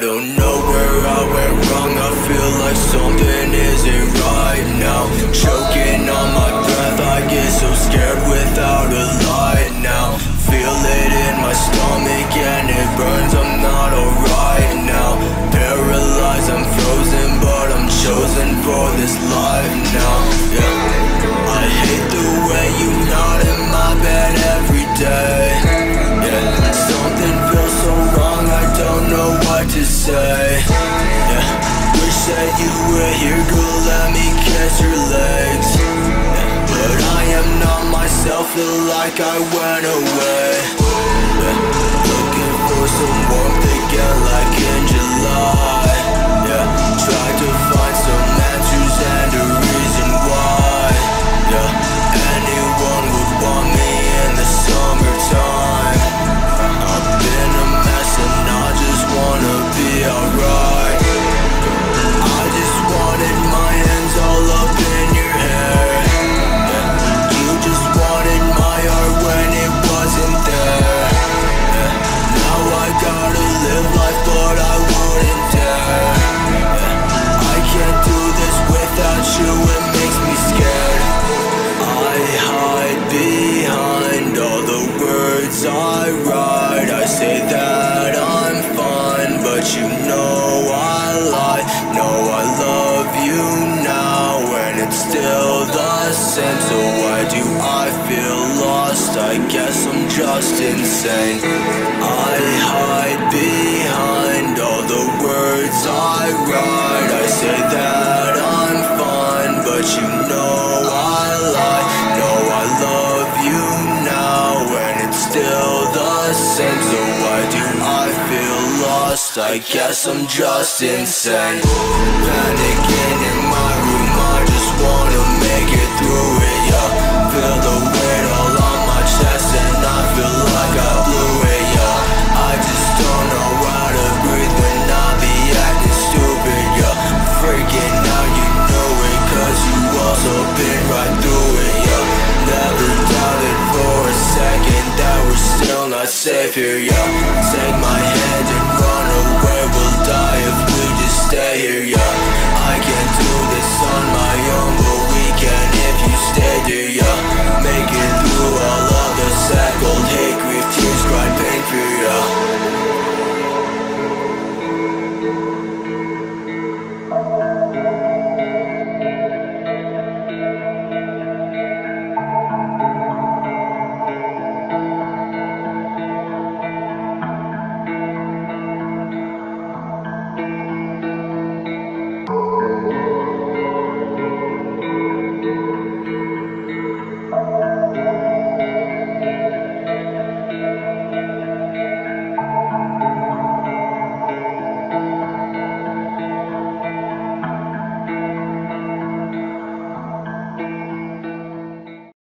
don't know where I went wrong say Yeah Wish that you were here girl let me catch your legs yeah. But I am not myself feel like I went away yeah. Looking for some I write I say that I'm fine, but you know I lie. No, I love you now and it's still the same. So why do I feel lost? I guess I'm just insane. I hide behind all the words lost? I guess I'm just insane. Panicking in my room, I just wanna make it through it, yeah. Feel the weight all on my chest and I feel like I blew it, yeah. I just don't know how to breathe when I be acting stupid, yeah. Freaking out, you know it cause you also been right through it, yeah. Never doubted for a second that we're still not safe here, yeah